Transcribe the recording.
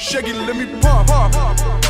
Shaggy, let me pop pop. pop.